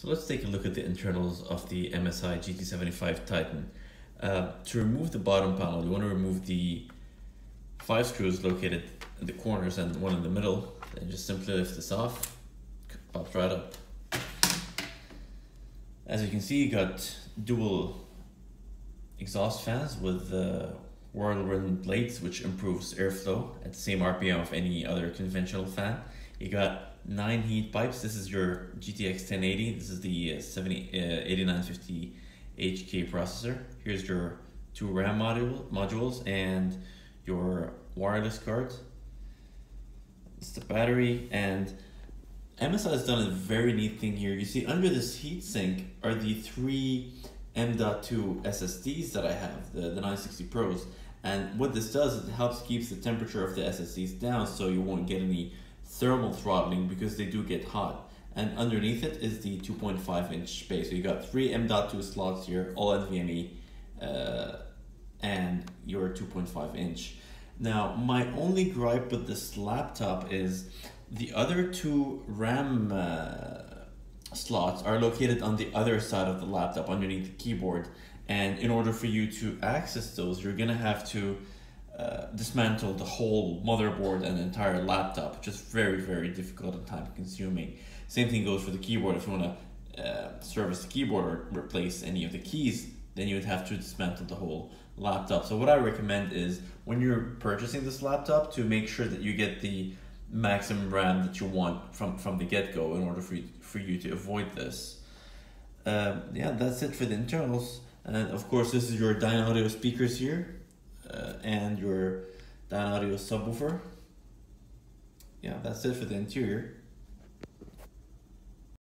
So let's take a look at the internals of the MSI GT75 Titan. Uh, to remove the bottom panel, you want to remove the five screws located in the corners and one in the middle. Then just simply lift this off, pops right up. As you can see, you got dual exhaust fans with uh, whirlwind blades, which improves airflow at the same RPM of any other conventional fan. You got nine heat pipes. This is your GTX 1080. This is the uh, 70, uh, 8950 HK processor. Here's your two RAM module, modules and your wireless card. It's the battery and MSI has done a very neat thing here. You see under this heatsink are the three M.2 SSDs that I have, the, the 960 Pros. And what this does, it helps keeps the temperature of the SSDs down so you won't get any thermal throttling because they do get hot. And underneath it is the 2.5 inch space. So you got three M.2 slots here, all NVMe, uh, and your 2.5 inch. Now, my only gripe with this laptop is the other two RAM uh, slots are located on the other side of the laptop underneath the keyboard. And in order for you to access those, you're gonna have to uh, dismantle the whole motherboard and entire laptop, is very, very difficult and time consuming. Same thing goes for the keyboard. If you want to uh, service the keyboard or replace any of the keys, then you would have to dismantle the whole laptop. So what I recommend is when you're purchasing this laptop to make sure that you get the maximum RAM that you want from, from the get-go in order for you, for you to avoid this. Um, yeah, that's it for the internals. And of course, this is your Dynaudio speakers here uh, and your Dynaudio subwoofer. Yeah, that's it for the interior.